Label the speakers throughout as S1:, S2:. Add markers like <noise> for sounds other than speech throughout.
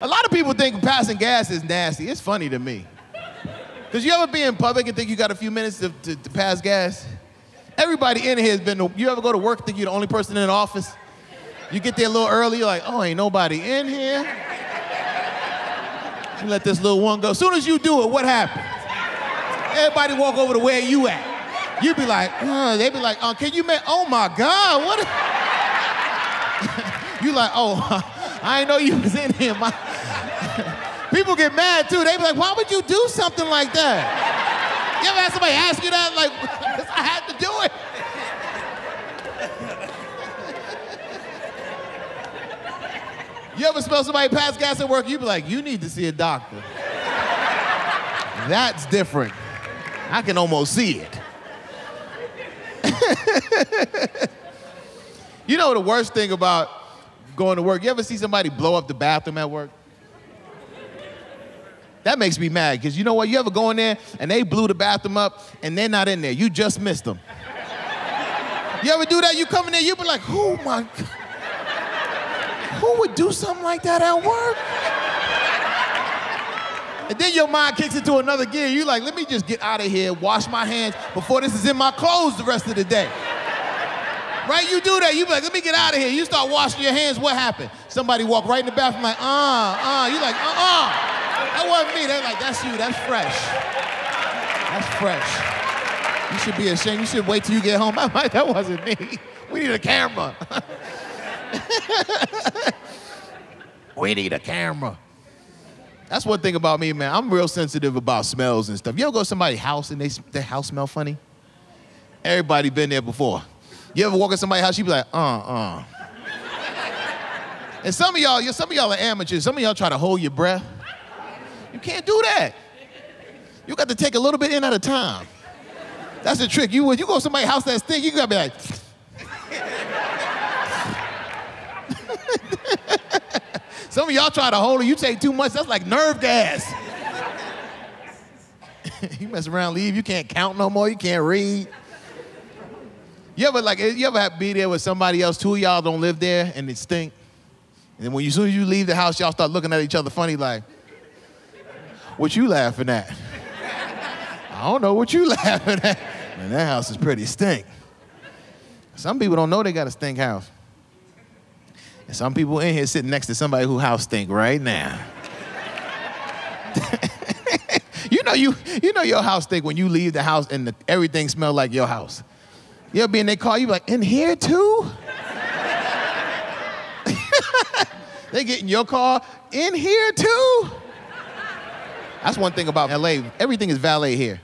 S1: A lot of people think passing gas is nasty. It's funny to me. Because you ever be in public and think you got a few minutes to, to, to pass gas? Everybody in here has been, to, you ever go to work think you're the only person in the office? You get there a little early, you're like, oh, ain't nobody in here. You let this little one go. As soon as you do it, what happens? Everybody walk over to where you at. You be like, uh, they be like, uh, can you make, oh my God, what? <laughs> you like, oh, <laughs> I didn't know you was in here. My... People get mad too. They be like, why would you do something like that? You ever had somebody ask you that? Like, <laughs> I had to do it. You ever smell somebody pass gas at work? You be like, you need to see a doctor. That's different. I can almost see it. <laughs> you know the worst thing about going to work? You ever see somebody blow up the bathroom at work? That makes me mad because you know what? You ever go in there and they blew the bathroom up and they're not in there. You just missed them. You ever do that? You come in there, you be like, oh my God. Who would do something like that at work? And then your mind kicks into another gear. You're like, let me just get out of here, wash my hands before this is in my clothes the rest of the day. Right? You do that. You be like, let me get out of here. You start washing your hands. What happened? Somebody walk right in the bathroom like, uh, uh. You're like, uh, uh. That wasn't me. They're like, that's you. That's fresh. That's fresh. You should be ashamed. You should wait till you get home. <laughs> Like, that wasn't me. We need a camera. <laughs> we need a camera. That's one thing about me, man. I'm real sensitive about smells and stuff. You ever go to somebody's house and they, their house smell funny? Everybody been there before. You ever walk in somebody's house, you be like, uh, uh. and some of y'all, some of y'all are amateurs. Some of y'all try to hold your breath. You can't do that. You got to take a little bit in at a time. That's the trick. You you go to somebody's house that stink, you gotta be like. <laughs> Some of y'all try to hold it, you take too much, that's like nerve gas. <laughs> you mess around, leave, you can't count no more, you can't read. You ever like you ever have be there with somebody else, two of y'all don't live there and it stink? And then when you, as soon as you leave the house, y'all start looking at each other funny like, what you laughing at? I don't know what you <laughs> laughing at. Man, that house is pretty stink. Some people don't know they got a stink house. And some people in here sitting next to somebody who house stink right now. <laughs> you know you you know your house stink when you leave the house and the, everything smell like your house. You'll be in their car, you be like, in here too? <laughs> they get in your car, in here too? That's one thing about LA. Everything is valet here.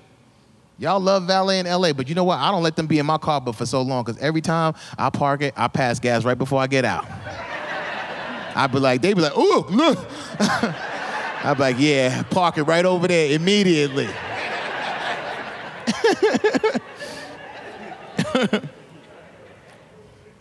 S1: Y'all love valet in LA, but you know what? I don't let them be in my car but for so long because every time I park it, I pass gas right before I get out. I'd be like, they'd be like, ooh, look. <laughs> I'd be like, yeah, park it right over there immediately. <laughs>